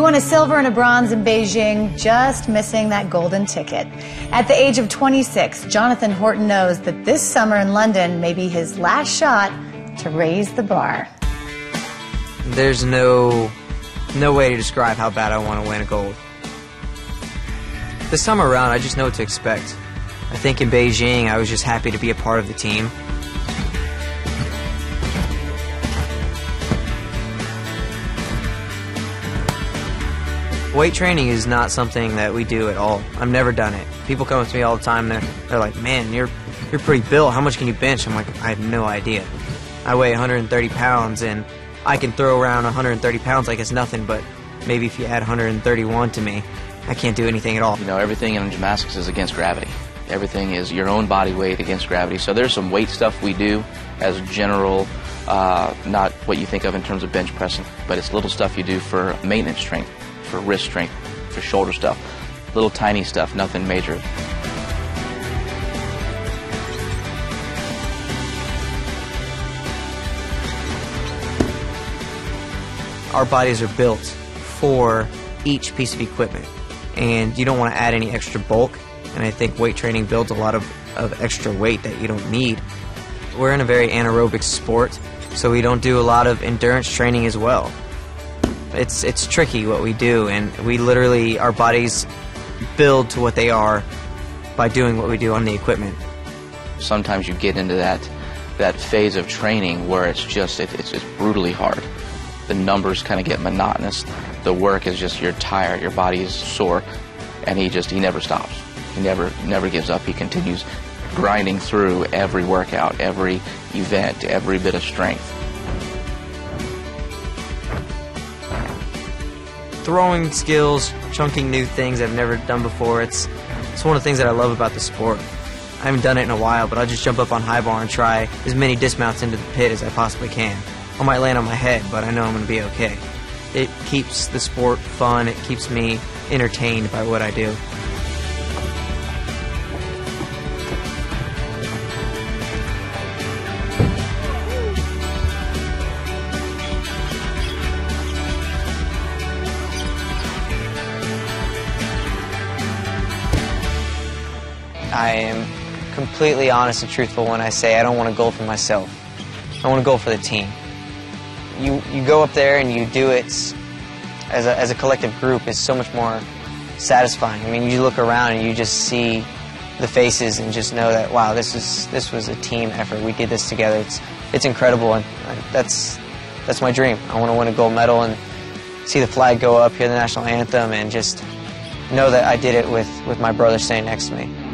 won a silver and a bronze in Beijing, just missing that golden ticket. At the age of 26, Jonathan Horton knows that this summer in London may be his last shot to raise the bar. There's no no way to describe how bad I want to win a gold. This time around, I just know what to expect. I think in Beijing, I was just happy to be a part of the team. Weight training is not something that we do at all. I've never done it. People come up to me all the time. They're, they're like, "Man, you're you're pretty built. How much can you bench?" I'm like, "I have no idea. I weigh 130 pounds, and I can throw around 130 pounds like it's nothing. But maybe if you add 131 to me, I can't do anything at all." You know, everything in gymnastics is against gravity. Everything is your own body weight against gravity. So there's some weight stuff we do as general, uh, not what you think of in terms of bench pressing, but it's little stuff you do for maintenance strength for wrist strength, for shoulder stuff. Little tiny stuff, nothing major. Our bodies are built for each piece of equipment, and you don't want to add any extra bulk. And I think weight training builds a lot of, of extra weight that you don't need. We're in a very anaerobic sport, so we don't do a lot of endurance training as well. It's it's tricky what we do, and we literally our bodies build to what they are by doing what we do on the equipment. Sometimes you get into that that phase of training where it's just it, it's just brutally hard. The numbers kind of get monotonous. The work is just you're tired, your body is sore, and he just he never stops. He never never gives up. He continues grinding through every workout, every event, every bit of strength. Throwing skills, chunking new things I've never done before. It's it's one of the things that I love about the sport. I haven't done it in a while, but I'll just jump up on high bar and try as many dismounts into the pit as I possibly can. I might land on my head, but I know I'm going to be okay. It keeps the sport fun. It keeps me entertained by what I do. I am completely honest and truthful when I say I don't want a go for myself. I want a go for the team. You you go up there and you do it as a, as a collective group is so much more satisfying. I mean, you look around and you just see the faces and just know that wow, this is this was a team effort. We did this together. It's it's incredible, and that's that's my dream. I want to win a gold medal and see the flag go up, hear the national anthem, and just know that I did it with with my brother standing next to me.